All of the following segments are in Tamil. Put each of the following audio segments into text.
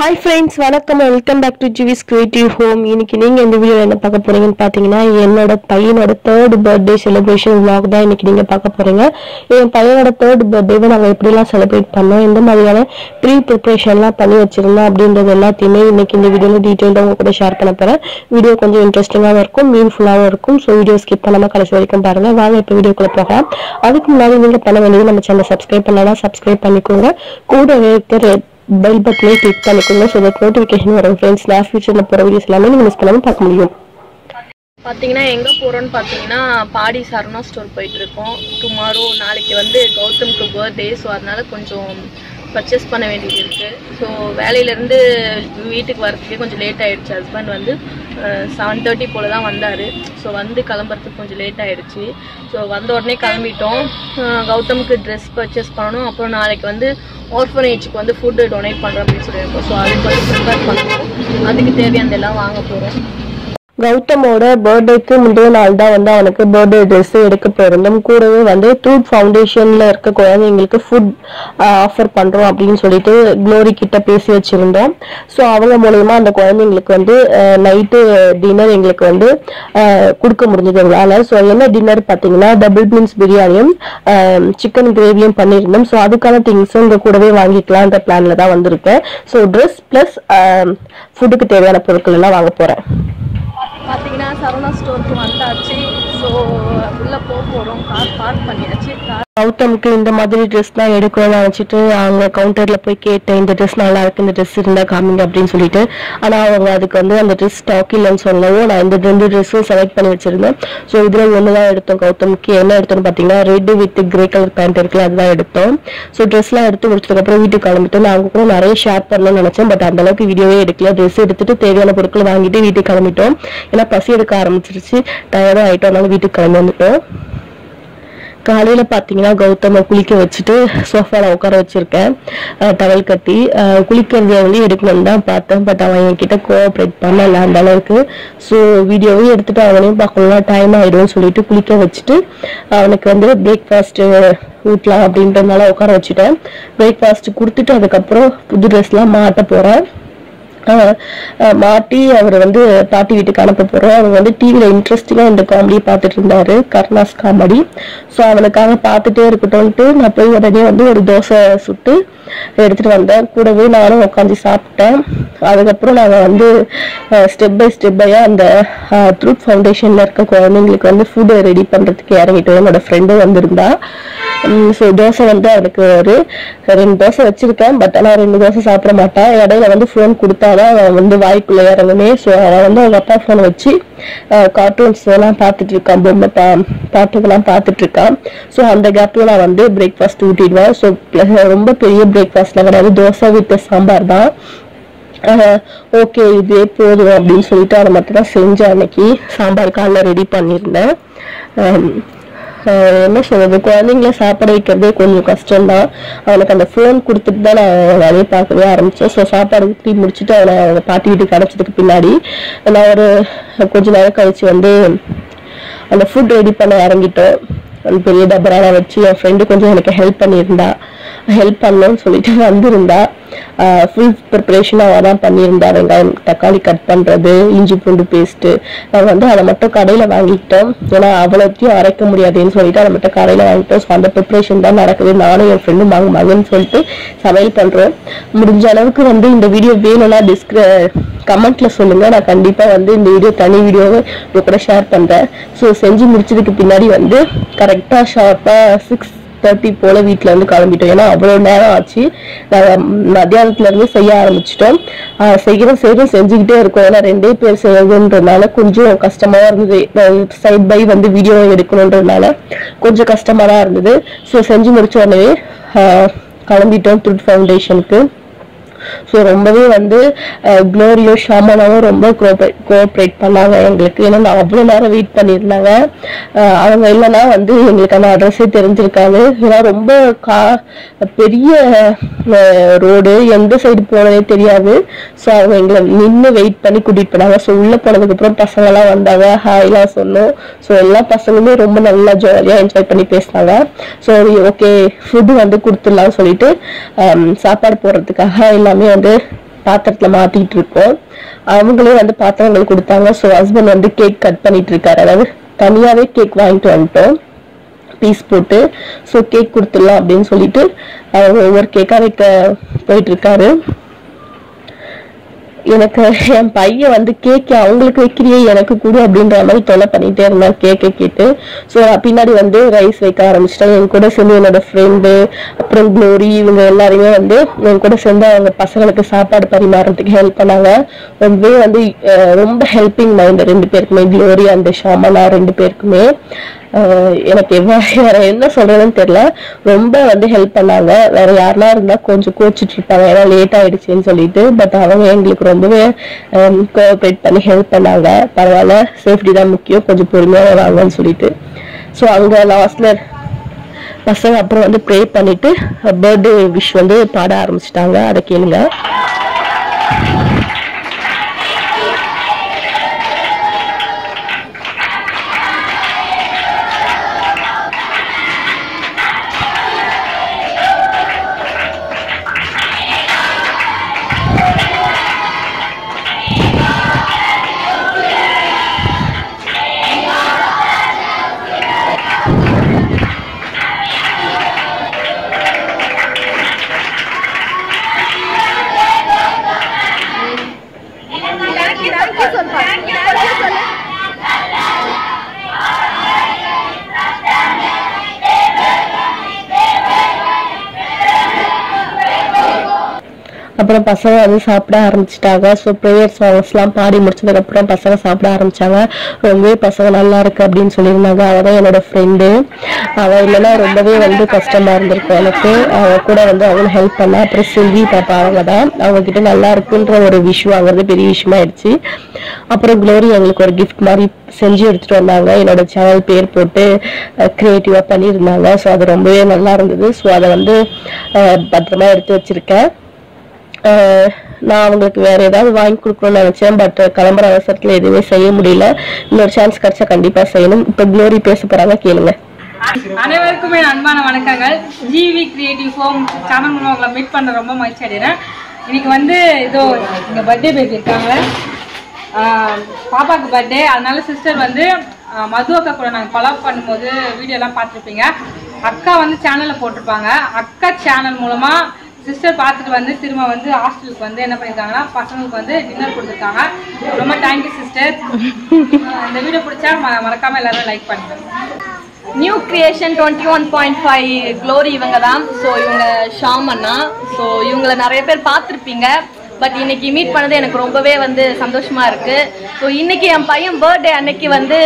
ஹாய் ஃப்ரெண்ட்ஸ் வணக்கம். Welcome back to Jivi's creative home இன்னைக்கு நீங்கள் இந்த வீடியோவில் என்ன பார்க்க போறீங்கன்னு பார்த்தீங்கன்னா என்னோட பையனோட தேர்ட் பர்த்டே செலிப்ரேஷன் vlog தான் இன்னைக்கு நீங்கள் பார்க்க போறீங்க. என் பையனோட தேர்ட் பர்த்டேவை நாங்கள் எப்படிலாம் செலிப்ரேட் பண்ணோம் எந்த மாதிரியான ப்ரீ ப்ரிப்ரேஷன்லாம் பண்ணி வச்சிருந்தோம் அப்படின்றது எல்லாத்தையுமே இன்னைக்கு இந்த வீடியோவில் டீட்டெயிலாக உங்க கூட ஷேர் பண்ண போகிறேன் வீடியோ கொஞ்சம் இன்ட்ரெஸ்டிங்காகவும் இருக்கும் மீன்ஃபுல்லாகவும் இருக்கும். ஸோ வீடியோ ஸ்கிப் பண்ணாமல் கடைசி வரைக்கும் பாருங்கள் வாங்க இப்போ வீடியோக்குள்ளே போகலாம். அதுக்கு முன்னாடி நீங்கள் பண்ண வேண்டியது நம்ம சேனல் சப்ஸ்கிரைப் பண்ணலாம் சப்ஸ்கிரைப் பண்ணிக்கோங்க. கூடவே இருக்கிற பெல் பட்டனே கிளிக் பண்ணிக்கோங்க. ஸோ தட் நோட்டிஃபிகேஷன் வரும் ஃப்ரெண்ட்ஸ் நான் ஃபியூச்சரில் போகிற வீடியோஸ் எல்லாமே நீங்கள் மிஸ் பண்ணாமல் பார்க்க முடியும். பார்த்தீங்கன்னா எங்கே போகிறோன்னு பார்த்தீங்கன்னா பாடி சரணா ஸ்டோர் போயிட்டுருக்கோம். டுமாரோ நாளைக்கு வந்து கௌதம்க்கு பர்த்டே ஸோ அதனால கொஞ்சம் பர்ச்சேஸ் பண்ண வேண்டியது இருக்குது ஸோ வேலையிலேருந்து வீட்டுக்கு வரத்துக்கே கொஞ்சம் லேட் ஆகிடுச்சு ஹஸ்பண்ட் வந்து செவன் தேர்ட்டி போல் தான் வந்தார். ஸோ வந்து கிளம்புறதுக்கு கொஞ்சம் லேட் ஆயிடுச்சு. ஸோ வந்த உடனே கிளம்பிட்டோம். கௌதமுக்கு ட்ரெஸ் பர்ச்சேஸ் பண்ணணும். அப்புறம் நாளைக்கு வந்து ஆர்ஃபனேஜுக்கு வந்து ஃபுட்டு டொனேட் பண்ணுறோம் அப்படின்னு சொல்லியிருக்கோம். ஸோ அதுக்கு வந்து ப்ரிப்பேர் பண்ணுறோம் அதுக்கு தேவையானதெல்லாம் வாங்க போகிறோம் கௌதமோட பர்த்டேக்கு முந்தைய நாள் தான் வந்து அவனுக்கு பர்த்டே ட்ரெஸ் எடுக்க போயிருந்தோம். கூடவே வந்து ட்ரூத் ஃபவுண்டேஷன்ல இருக்க குழந்தைங்களுக்கு ஃபுட் ஆஃபர் பண்றோம் அப்படின்னு சொல்லிட்டு க்ளோரி கிட்ட பேசி வச்சிருந்தோம். ஸோ அவங்க மூலயமா அந்த குழந்தைங்களுக்கு வந்து நைட்டு டின்னர் எங்களுக்கு வந்து கொடுக்க முடிஞ்சது எங்களால் ஸோ என்ன டின்னர் பார்த்தீங்கன்னா டபுள் பீன்ஸ் பிரியாணியும் சிக்கன் கிரேவியும் பண்ணியிருந்தோம். ஸோ அதுக்கான திங்ஸும் இங்கே கூடவே வாங்கிக்கலாம்ன்ற பிளான்ல தான் வந்திருக்கேன். ஸோ ட்ரெஸ் ப்ளஸ் ஃபுட்டுக்கு தேவையான பொருட்கள் எல்லாம் வாங்க போறேன். சரவணா ஸ்டோருக்கு வந்தாச்சு ஸோ உள்ளே போக போகிறோம் கார் பார்க் பண்ணியாச்சு கௌதமுக்கு இந்த மாதிரி ட்ரெஸ் தான் எடுக்கணும்னு நினச்சிட்டு அவங்க கவுண்டரில் போய் கேட்டேன் இந்த ட்ரெஸ் நல்லா இருக்கு இந்த ட்ரெஸ் இருந்தால் காமிங்க அப்படின்னு சொல்லிட்டு. ஆனால் அவங்க அதுக்கு வந்து அந்த ட்ரெஸ் ஸ்டாக் இல்லைன்னு சொல்லவும் நான் இந்த ரெண்டு ட்ரெஸ்ஸும் செலக்ட் பண்ணி வச்சிருந்தேன். ஸோ இதில் ஒன்று தான் எடுத்தோம். கௌதமுக்கு என்ன எடுத்தோம்னு பார்த்தீங்கன்னா red with grey colour pant இருக்குல்ல அதுதான் எடுத்தோம். ஸோ ட்ரெஸ்லாம் எடுத்து முடிச்சதுக்கப்புறம் வீட்டுக்கு கிளம்பிட்டு நான் அவங்க கூட நிறைய ஷேர் பண்ணணும்னு நினச்சேன். பட் அந்த அளவுக்கு வீடியோவே எடுக்கல. ட்ரெஸ் எடுத்துட்டு தேவையான பொருட்கள் வாங்கிட்டு வீட்டுக்கு கிளம்பிட்டோம். ஏன்னா பசி எடுக்க ஆரம்பிச்சிருச்சு. டயர்டும் ஆகிட்டோம் அதனால வீட்டுக்கு கிளம்பி வந்துட்டோம். காலையில் பார்த்தீங்கன்னா கௌதமை குளிக்க வச்சுட்டு சோஃபாவில் உட்கார வச்சுருக்கேன். டவல் கட்டி. அஹ் குளிக்கிறது வந்து எடுக்கணும்னு தான் பார்த்தேன். பட் அவன் என்கிட்ட கோஆப்ரேட் பண்ணல அந்த அளவுக்கு. ஸோ வீடியோவும் எடுத்துகிட்டு அவனையும் பார்க்கணும்னா டைம் ஆகிடும்னு சொல்லிட்டு குளிக்க வச்சுட்டு அவனுக்கு வந்து பிரேக்ஃபாஸ்ட்டு ஊட்டலாம் அப்படின்றதுனால உட்கார வச்சுட்டேன். பிரேக்ஃபாஸ்ட் கொடுத்துட்டு அதுக்கப்புறம் புது ட்ரெஸ்லாம் மாட்ட போகிறேன் மாட்டி அவர் வந்து பாட்டி வீட்டுக்கு அனுப்ப போறோம். அவர் வந்து டிவில இன்ட்ரெஸ்டிங்கா இந்த காமெடியை பார்த்துட்டு இருந்தாரு கர்ணாஸ் காமெடி ஸோ அவனுக்காக பார்த்துட்டே இருக்கட்டும்ட்டு நான் போய் உடனே வந்து ஒரு தோசை சுட்டு எடுத்துட்டு வந்தேன். கூடவே நானும் உட்காந்து சாப்பிட்டேன். அதுக்கப்புறம் நாங்கள் வந்து ஸ்டெப் பை ஸ்டெப் பையா அந்த ட்ரூத் ஃபவுண்டேஷன்ல இருக்க குழந்தைங்களுக்கு வந்து ஃபுட்டை ரெடி பண்றதுக்கு இறங்கிட்டோம். என்னோட ஃப்ரெண்டும் வந்திருந்தா. தோசை வந்து அவனுக்கு ஒரு ரெண்டு தோசை வச்சிருக்கேன் பட் ஆனால் ரெண்டு தோசை சாப்பிட மாட்டான் இடையில வந்து ஃபோன் கொடுத்தாதான் அவன் வந்து வாய்க்குள்ள இறங்குமே. ஸோ அவன் வந்து அவங்க அப்பா ஃபோனை வச்சு கார்ட்டூன்ஸ் எல்லாம் பார்த்துட்டு இருக்கான் பொம்மை பா பாட்டுக்கெல்லாம் பார்த்துட்டு இருக்கான் ஸோ அந்த கேப்ல நான் வந்து பிரேக்ஃபாஸ்ட் ஊட்டிடுவேன். ஸோ ரொம்ப பெரிய பிரேக்ஃபாஸ்ட்லாம் கிடையாது. தோசை வித் சாம்பார் தான். ஓகே இதே போதும் அப்படின்னு சொல்லிட்டு அதை மட்டும் தான் செஞ்சேன் அன்னைக்கு. சாம்பார் காலைல ரெடி பண்ணியிருந்தேன். என்ன சொல்றது? குழந்தைங்கள சாப்பிட வைக்கிறதே கொஞ்சம் கஷ்டம்தான். அவனுக்கு அந்த ஃபோன் கொடுத்துட்டு தான் நான் வேலையை பார்க்கவே ஆரம்பித்தேன் ஸோ சாப்பாடு ஊற்றி முடிச்சுட்டு அவனை அவங்க பாட்டி வீட்டுக்கு அடைச்சதுக்கு பின்னாடி நான் ஒரு கொஞ்ச நேரம் கழிச்சு வந்து அந்த ஃபுட் ரெடி பண்ண இறங்கிட்டோம். அந்த பெரிய டபரால வச்சு என் ஃப்ரெண்டு கொஞ்சம் எனக்கு ஹெல்ப் பண்ணியிருந்தா. ஹெல்ப் பண்ணணும்னு சொல்லிட்டு வந்திருந்தா. ஃபுல் ப்ரிப்பரேஷன் அவள் தான் பண்ணியிருந்தார். வெங்காயம் தக்காளி கட் பண்ணுறது இஞ்சி பூண்டு பேஸ்ட்டு நாங்கள் வந்து அதை மட்டும் கடையில் வாங்கிக்கிட்டோம். ஏன்னா அவ்வளோத்தையும் அரைக்க முடியாதுன்னு சொல்லிட்டு அதை மட்டும் கடையில் வாங்கிட்டோம். ஸோ அந்த ப்ரிப்பரேஷன் தான் நடக்குது. நானும் என் ஃப்ரெண்டும் வாங்க மகன்னு சொல்லிட்டு சமையல் பண்ணுறோம் முடிஞ்ச அளவுக்கு வந்து இந்த வீடியோ வேணும்னா டிஸ்க கமெண்ட்ல சொல்லுங்க. நான் கண்டிப்பா வந்து இந்த வீடியோ தனி வீடியோவை உங்க கூட ஷேர் பண்றேன். ஸோ செஞ்சு முடிச்சதுக்கு பின்னாடி வந்து கரெக்டா ஷார்ப்பா சிக்ஸ் தேர்ட்டி போல வீட்டில் இருந்து கிளம்பிட்டோம். ஏன்னா அவ்வளவு நேரம் ஆச்சு. நாங்கள் மத்தியானத்துல இருந்து செய்ய ஆரம்பிச்சிட்டோம். ஆஹ் செய்கிறோம் செய்கிறோம் செஞ்சுக்கிட்டே இருக்கோம். ஏன்னா ரெண்டே பேர் செய்யறதுன்றதுனால கொஞ்சம் கஷ்டமா இருந்தது. சைட் பை வந்து வீடியோ எடுக்கணுன்றதுனால கொஞ்சம் கஷ்டமா தான் இருந்தது. ஸோ செஞ்சு முடிச்ச உடனே கிளம்பிட்டோம் த்ருட் ஃபவுண்டேஷனுக்கு ஸோ ரொம்பவே வந்து க்ளோரியோ ஷாமனாவும் ரொம்ப கோஆப்ரேட் பண்ணாங்க எங்களுக்கு. ஏன்னா நான் அவ்வளோ நேரம் வெயிட் பண்ணியிருந்தாங்க. அவங்க இல்லைன்னா வந்து எங்களுக்கு அந்த அட்ரஸே தெரிஞ்சிருக்காது. ஏன்னா ரொம்ப கா பெரிய ரோடு எந்த சைடு போனதே தெரியாது. ஸோ அவங்க எங்களை நின்று வெயிட் பண்ணி கூட்டிகிட்டு போனாங்க. ஸோ உள்ளே போனதுக்கப்புறம் பசங்கெல்லாம் வந்தாங்க. ஹாய்லாம் சொன்னோம். ஸோ எல்லா பசங்களுமே ரொம்ப நல்லா ஜாலியாக என்ஜாய் பண்ணி பேசினாங்க. ஸோ ஓகே ஃபுட்டு வந்து கொடுத்துடலாம்னு சொல்லிட்டு சாப்பாடு போடுறதுக்காக எல்லாம் வந்து பாத்திரத்துல மாத்திட்டு இருக்கோம் அவங்களே வந்து பாத்திரங்கள் கொடுத்தாங்க. ஸோ ஹஸ்பண்ட் வந்து கேக் கட் பண்ணிட்டு இருக்காரு அதாவது தனியாவே கேக் வாங்கிட்டு வந்துட்டோம். பீஸ் போட்டு. ஸோ கேக் கொடுத்துடலாம் அப்படின்னு சொல்லிட்டு அவர் ஒவ்வொரு கேக்காக வைக்க போயிட்டு இருக்காரு எனக்கு என் பையன் வந்து கேக்கு அவங்களுக்கு வைக்கிறியே எனக்கு கொடு அப்படின்ற மாதிரி தொலை பண்ணிட்டே இருந்தான் கேக்கை கேட்டு. ஸோ பின்னாடி வந்து ரைஸ் வைக்க ஆரம்பிச்சிட்டேன். என் கூட சேர்ந்து என்னோட ஃப்ரெண்டு அப்புறம் க்ளோரி இவங்க எல்லாருமே வந்து என் கூட சேர்ந்து அவங்க பசங்களுக்கு சாப்பாடு பரிமாறதுக்கு ஹெல்ப் பண்ணாங்க. ரொம்பவே வந்து ரொம்ப ஹெல்பிங் மைண்ட் ரெண்டு பேருக்குமே க்ளோரி அண்ட் ஷாமலா ரெண்டு பேருக்குமே. எனக்கு எவ்வளவு வேற என்ன சொல்றதுன்னு தெரியல. ரொம்ப வந்து ஹெல்ப் பண்ணாங்க. வேற யாருனா இருந்தா கொஞ்சம் கோச்சிட்டு இருப்பாங்க. ஏன்னா லேட் ஆயிடுச்சுன்னு சொல்லிட்டு. பட் அவங்க எங்களுக்கு ரொம்பவே கோஆப்ரேட் பண்ணி ஹெல்ப் பண்ணாங்க. பரவாயில்ல. சேஃப்டி தான் முக்கியம். கொஞ்சம் பொறுமையாக வாங்கன்னு சொல்லிட்டு. ஸோ அவங்க லாஸ்ட்ல பசங்க அப்புறம் வந்து ப்ரே பண்ணிட்டு பர்த்டே விஷ் வந்து பாட ஆரம்பிச்சிட்டாங்க. அதை கேளுங்க. அப்புறம் பசங்க வந்து சாப்பிட ஆரம்பிச்சிட்டாங்க. ஸோ ப்ரேயர் சாங்ஸ்லாம் பாடி முடிச்சதுக்கப்புறம் பசங்க சாப்பிட ஆரம்பிச்சாங்க. ரொம்பவே பசங்க நல்லா இருக்கு அப்படின்னு சொல்லியிருந்தாங்க. அவள் தான் என்னோட ஃப்ரெண்டு அவள் இல்லைன்னா ரொம்பவே வந்து கஷ்டமாக இருந்திருக்கும் எனக்கு. அவள் கூட வந்து அவங்களும் ஹெல்ப் பண்ணா. அப்புறம் செல்வி பாப்பா அவங்க தான். அவங்க கிட்ட நல்லா இருக்குன்ற ஒரு விஷயம் வாங்குறது பெரிய விஷயமா ஆயிடுச்சு. அப்புறம் க்ளோரி எங்களுக்கு ஒரு கிஃப்ட் மாதிரி செஞ்சு எடுத்துட்டு வந்தாங்க. என்னோட சேனல் பேர் போட்டு கிரியேட்டிவா பண்ணியிருந்தாங்க. ஸோ அது ரொம்பவே நல்லா இருந்தது. ஸோ அதை வந்து பத்திரமா எடுத்து வச்சிருக்கேன். நான் அவங்களுக்கு வேற ஏதாவது வாங்கி கொடுக்கணும்னு நினைச்சேன் பட் கிளம்புற அவசரத்துல எதுவுமே செய்ய முடியல. இன்னொரு சான்ஸ் கிடைச்சா கண்டிப்பா செய்யணும். இப்ப க்ளோரி பேச போறாங்க கேளுங்க. அனைவருக்குமே என் அன்பான வணக்கங்கள். ஜிவி கிரியேட்டிவ் ஹோம் சேனல் மூலம் உங்களை மீட் பண்ண ரொம்ப மகிழ்ச்சி அடைகிறேன். இன்னைக்கு வந்து இதோ இங்கே பர்த்டே பேபி இருக்காங்க. ஆஹ் பாப்பாக்கு பர்த்டே அதனால சிஸ்டர் வந்து மது அக்கா கூட நாங்கள் கொலாப் பண்ணும்போது வீடியோலாம் பார்த்துருப்பீங்க. அக்கா வந்து சேனலில் போட்டிருப்பாங்க. அக்கா சேனல் மூலமாக சிஸ்டர் பார்த்துட்டு வந்து திரும்ப வந்து ஹாஸ்டலுக்கு வந்து என்ன பண்ணியிருக்காங்கன்னா பசங்களுக்கு வந்து டின்னர் கொடுத்துருக்காங்க. ரொம்ப தேங்க்யூ சிஸ்டர் இந்த வீடியோ பிடிச்சா ம- மறக்காம எல்லாரும் லைக் பண்ணுங்க. New creation twenty one point five Glory இவங்க தான் ஸோ இவங்க ஷாமண்ணா ஸோ இவங்கள நிறைய பேர் பார்த்துருப்பீங்க. பட் இன்னைக்கு மீட் பண்ணது எனக்கு ரொம்பவே வந்து சந்தோஷமா இருக்கு. ஸோ இன்னைக்கு என் பையன் பர்த்டே அன்னைக்கு வந்து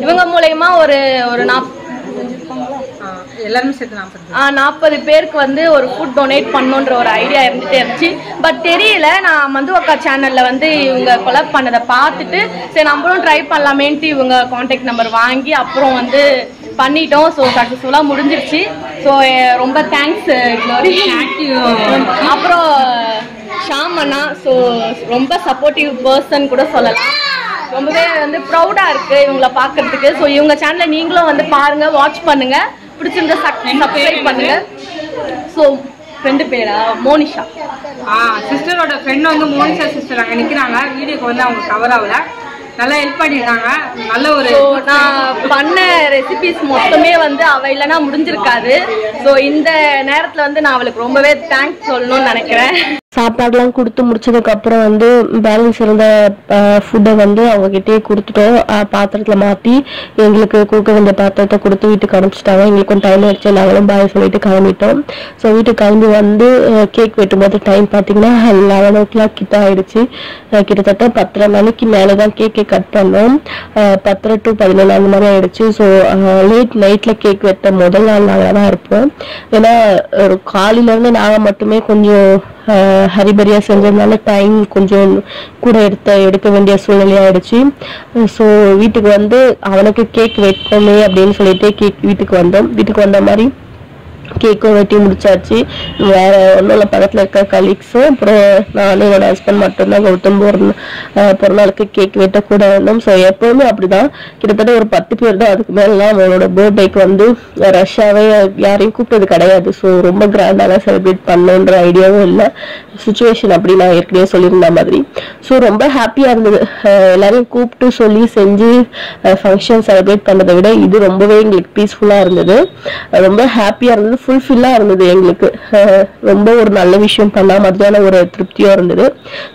இவங்க மூலயமா ஒரு ஒரு நாப் எல்லாருமே சேர்த்து நான் நாற்பது பேருக்கு வந்து ஒரு ஃபுட் டொனேட் பண்ணணுன்ற ஒரு ஐடியா இருந்துட்டே இருந்துச்சு. பட் தெரியல நான் மந்து அக்கா சேனல்ல வந்து இவங்க கொலப் பண்ணதை பார்த்துட்டு சரி நம்மளும் ட்ரை பண்ணலாமேன்ட்டு இவங்க காண்டாக்ட் நம்பர் வாங்கி அப்புறம் வந்து பண்ணிட்டோம். ஸோ சக்ஸஸ்ஃபுல்லாக முடிஞ்சிருச்சு. ஸோ ரொம்ப தேங்க்ஸ் க்ளோரி அப்புறம் ஷாம் அண்ணா ஸோ ரொம்ப சப்போர்ட்டிவ் பர்சன் கூட சொல்லலாம். ரொம்பவே வந்து ப்ரௌடாக இருக்கு இவங்கள பார்க்கறதுக்கு. ஸோ இவங்க சேனலை நீங்களும் வந்து பாருங்க வாட்ச் பண்ணுங்க. பிடிச்சிருந்தா சப்ஸ்கிரைப் பண்ணுங்க. ஸோ ரெண்டு பேரா? மோனிஷா. ஆ சிஸ்டரோட ஃப்ரெண்ட் வந்து மோனிஷா சிஸ்டர் அங்கே நிற்கிறாங்க வீடியோக்கு வந்து அவங்க கவர் ஆகல. நல்லா ஹெல்ப் பண்ணியிருக்காங்க. நல்ல ஒரு நான் பண்ண ரெசிபிஸ் மொத்தமே வந்து அவ இல்லைன்னா முடிஞ்சிருக்காது. ஸோ இந்த நேரத்தில் வந்து நான் அவளுக்கு ரொம்பவே தேங்க்ஸ் சொல்லணும்னு நினைக்கிறேன். சாப்பாடுலாம் கொடுத்து முடிச்சதுக்கு அப்புறம் வந்து பேலன்ஸ் இருந்த ஃபுட்டை வந்து அவங்க கிட்டேயே கொடுத்துட்டோம். பாத்திரத்தில் பாத்திரத்துல மாத்தி எங்களுக்கு கொடுக்க வேண்டிய பாத்திரத்தை கொடுத்து வீட்டுக்கு அனுப்பிச்சிட்டாங்க. எங்களுக்கு கொஞ்சம் டைம் ஆயிடுச்சு. நாங்களும் பாய் சொல்லிட்டு கிளம்பிட்டோம். ஸோ வீட்டுக்கு கிளம்பி வந்து கேக் வெட்டும்போது டைம் பார்த்தீங்கன்னா லெவன் ஓ கிளாக் கிட்ட ஆயிடுச்சு. கிட்டத்தட்ட பத்தரை மணிக்கு மேலே தான் கேக்கை கட் பண்ணோம் பத்தரை டு பதினொன்று அந்த மாதிரி ஆயிடுச்சு. ஸோ லேட் நைட்ல கேக் வெட்ட முதல் நாள் நாங்கள் தான் இருப்போம். ஏன்னா ஒரு நாங்கள் மட்டுமே கொஞ்சம் ஹரிபரியாக ஹரிபரியா செஞ்சதுனால டைம் கொஞ்சம் கூட எடுத்த எடுக்க வேண்டிய சூழ்நிலை ஆயிடுச்சு ஸோ வீட்டுக்கு வந்து அவனுக்கு கேக் வெட்டணுமே அப்படின்னு சொல்லிட்டு கேக் வீட்டுக்கு வந்தோம். வீட்டுக்கு வந்த மாதிரி கேக்கும் வெட்டி முடிச்சாச்சு. வேற ஒன்றும் இல்லை பக்கத்தில் இருக்க கலீக்ஸும் அப்புறம் நானும் என்னோட ஹஸ்பண்ட் மட்டும்தான் கௌதம் பிறந்த பிறநாளுக்கு கேக் கேக் கூட இருந்தோம். ஸோ எப்பவுமே அப்படிதான். கிட்டத்தட்ட ஒரு பத்து பேர் தான் அதுக்கு மேலாம் அவனோட பர்த்டேக்கு வந்து ரஷ்யாவே யாரையும் கூப்பிட்டது கிடையாது. ஸோ ரொம்ப கிராண்டாலாம் செலிப்ரேட் பண்ணணுன்ற ஐடியாவும் இல்லை. சுச்சுவேஷன் அப்படி நான் ஏற்கனவே சொல்லியிருந்த மாதிரி. ஸோ ரொம்ப ஹாப்பியாக இருந்தது. எல்லாரையும் கூப்பிட்டு சொல்லி செஞ்சு ஃபங்க்ஷன் செலிப்ரேட் பண்ணதை விட இது ரொம்பவே எங்களுக்கு பீஸ்ஃபுல்லாக இருந்தது. ரொம்ப ஹாப்பியாக இருந்தது. ஃபுல்ஃபில்லாக இருந்தது எங்களுக்கு. ரொம்ப ஒரு நல்ல விஷயம் பண்ணால் மாதிரியான ஒரு திருப்தியாக இருந்தது.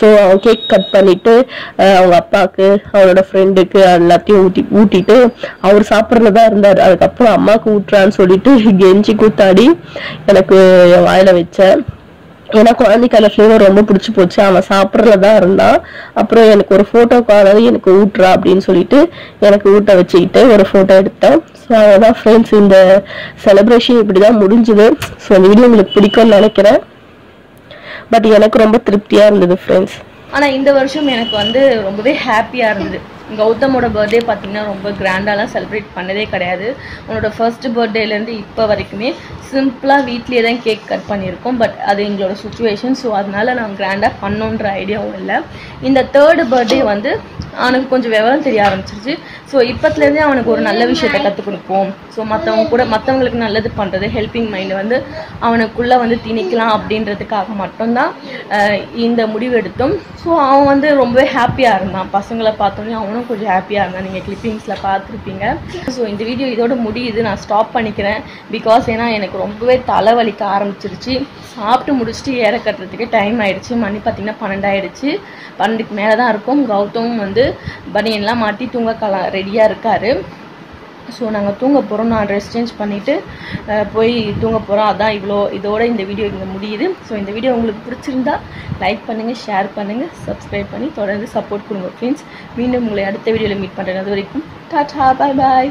ஸோ அவன் கேக் கட் பண்ணிவிட்டு அவங்க அப்பாவுக்கு அவனோட ஃப்ரெண்டுக்கு எல்லாத்தையும் ஊட்டி ஊட்டிட்டு அவர் சாப்பிட்றதா இருந்தார். அதுக்கப்புறம் அம்மாவுக்கு ஊட்டுறான்னு சொல்லிட்டு கெஞ்சி கூத்தாடி எனக்கு என் வாயில் வச்சேன். ஏன்னா குழந்தைக்கு அந்த ஃப்ளேவர் ரொம்ப பிடிச்சி போச்சு. அவன் சாப்பிட்றதுல தான் இருந்தான் அப்புறம் எனக்கு ஒரு ஃபோட்டோ காலாவது எனக்கு ஊட்டுறா அப்படின்னு சொல்லிட்டு எனக்கு ஊட்ட வச்சுக்கிட்டு ஒரு ஃபோட்டோ எடுத்தேன். ஸோ அதான் ஃப்ரெண்ட்ஸ் இந்த செலிப்ரேஷன் இப்படி தான் முடிஞ்சுது. ஸோ இந்த வீடியோ உங்களுக்கு பிடிக்கும்னு நினைக்கிறேன். பட் எனக்கு ரொம்ப திருப்தியாக இருந்தது ஃப்ரெண்ட்ஸ் ஆனால் இந்த வருஷம் எனக்கு வந்து ரொம்பவே ஹாப்பியாக இருந்தது. கௌதமோட பர்த்டே பார்த்தீங்கன்னா ரொம்ப கிராண்டாலாம் செலிப்ரேட் பண்ணதே கிடையாது. உன்னோட ஃபர்ஸ்ட் பர்த்டேலேருந்து இப்போ வரைக்குமே சிம்பிளாக வீட்லேயே தான் கேக் கட் பண்ணியிருக்கோம். பட் அது எங்களோட சுச்சுவேஷன் ஸோ அதனால நான் கிராண்டாக பண்ணோன்ற ஐடியாவும் இல்லை. இந்த தேர்டு பர்த்டே வந்து அவனுக்கு கொஞ்சம் விவரம் தெரிய ஆரம்பிச்சிருச்சு. ஸோ இப்போத்துலேருந்தே அவனுக்கு ஒரு நல்ல விஷயத்தை கற்றுக் கொடுப்போம். ஸோ மற்றவங்க கூட மற்றவங்களுக்கு நல்லது பண்ணுறது ஹெல்பிங் மைண்டு வந்து அவனுக்குள்ளே வந்து திணிக்கலாம் அப்படின்றதுக்காக மட்டும்தான் இந்த முடிவு எடுத்தோம். ஸோ அவன் வந்து ரொம்பவே ஹாப்பியாக இருந்தான். பசங்களை பார்த்தோன்னே அவனும் கொஞ்சம் ஹாப்பியாக இருந்தேன். நீங்கள் கிளிப்பிங்ஸில் பார்த்துருப்பீங்க. ஸோ இந்த வீடியோ இதோட முடியுது. நான் ஸ்டாப் பண்ணிக்கிறேன். பிகாஸ் ஏன்னா எனக்கு ரொம்பவே தலைவலிக்க ஆரம்பிச்சிருச்சு. சாப்பிட்டு முடிச்சுட்டு ஏற கட்டுறதுக்கு டைம் ஆயிடுச்சு. மணி பார்த்தீங்கன்னா பன்னெண்டாயிடுச்சு. பன்னெண்டுக்கு மேலே தான் இருக்கும். கௌதமும் வந்து பனியன்லாம் மாட்டி தூங்க கல ரெடியாக இருக்காரு. ஸோ நாங்கள் தூங்க போகிறோம் நான் ட்ரெஸ் சேஞ்ச் பண்ணிவிட்டு போய் தூங்க போகிறோம் அதான் இவ்வளோ இதோட இந்த வீடியோ இங்கே முடியுது. ஸோ இந்த வீடியோ உங்களுக்கு பிடிச்சிருந்தா லைக் பண்ணுங்கள் ஷேர் பண்ணுங்கள் சப்ஸ்கிரைப் பண்ணி தொடர்ந்து சப்போர்ட் கொடுங்க ஃப்ரெண்ட்ஸ் மீண்டும் உங்களை அடுத்த வீடியோவில் மீட் பண்ணுறேன் அது வரைக்கும் டாட்டா பாய் பாய்